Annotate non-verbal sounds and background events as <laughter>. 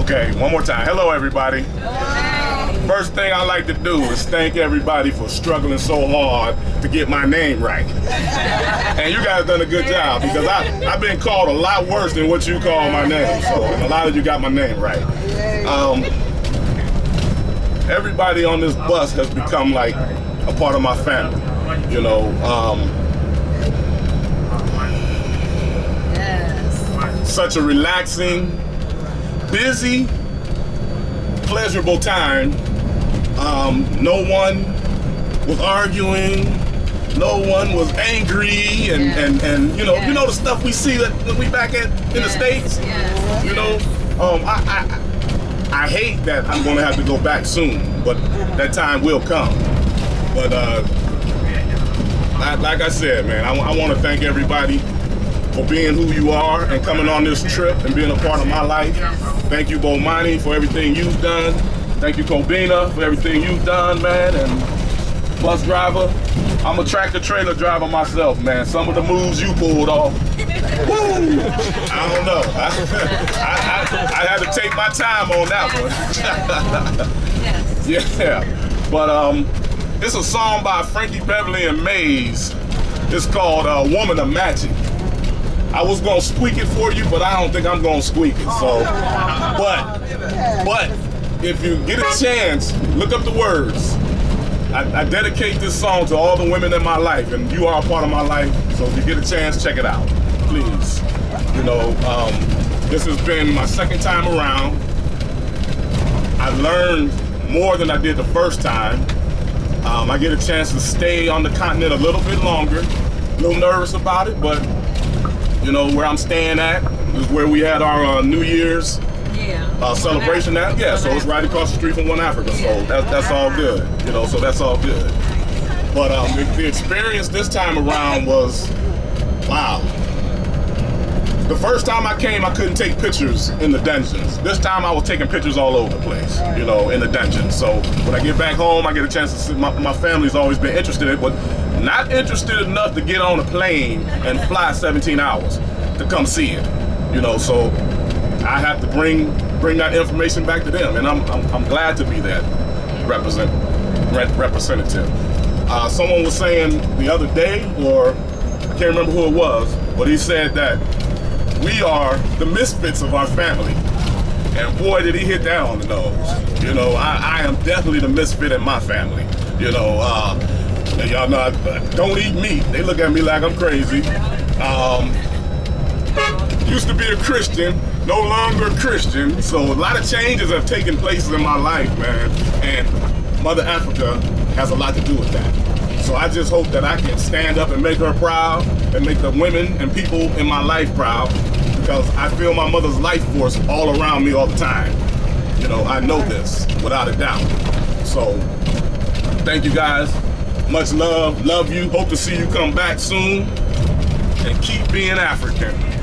Okay, one more time. Hello, everybody. First thing I like to do is thank everybody for struggling so hard to get my name right. And you guys done a good job because I, I've been called a lot worse than what you call my name. So a lot of you got my name right. Um, everybody on this bus has become like a part of my family. You know, um, Yes. such a relaxing, busy, pleasurable time. Um, no one was arguing. No one was angry, and, Yeah. and, and you know Yeah. you know the stuff we see that when we back at in the states. You know, um, I, I I hate that I'm gonna have to go back soon, but that time will come. But uh, I, like I said, man, I, want to thank everybody for being who you are and coming on this trip and being a part of my life. Thank you, Bomani, for everything you've done. Thank you, Kobina, for everything you've done, man. And bus driver, I'm a tractor trailer driver myself, man. Some of the moves you pulled off. Woo! I don't know. <laughs> I, I, I, I had to take my time on that one. <laughs> Yeah, but um, it's a song by Frankie Beverly and Maze. It's called uh, "Woman of Magic." I was gonna squeak it for you, but I don't think I'm gonna squeak it. So, but but if you get a chance, look up the words. I, I dedicate this song to all the women in my life, and you are a part of my life. So if you get a chance, check it out, please. You know, um, this has been my second time around. I learned more than I did the first time. Um, I get a chance to stay on the continent a little bit longer. A little nervous about it, but you know where I'm staying at is where we had our uh, New Year's Yeah. uh, celebration at. Yeah, so it's right across the street from One Africa. So that's that's all good. You know, so that's all good. But um, the, the experience this time around was wow. The first time I came, I couldn't take pictures in the dungeons. This time I was taking pictures all over the place, you know, in the dungeons. So when I get back home, I get a chance to see, my, my family's always been interested in it, but not interested enough to get on a plane and fly 17 hours to come see it, you know, so I have to bring bring that information back to them, and I'm, I'm, I'm glad to be that represent, rep- representative. Uh, someone was saying the other day, or I can't remember who it was, but he said that we are the misfits of our family. And boy, did he hit that on the nose. You know, I, I am definitely the misfit in my family. You know, uh, y'all know don't eat meat. They look at me like I'm crazy. Um, used to be a Christian, no longer a Christian. So a lot of changes have taken place in my life, man. And Mother Africa has a lot to do with that. So I just hope that I can stand up and make her proud and make the women and people in my life proud because I feel my mother's life force all around me all the time. You know, I know this without a doubt. So thank you guys. Much love. Love you. Hope to see you come back soon. And keep being African.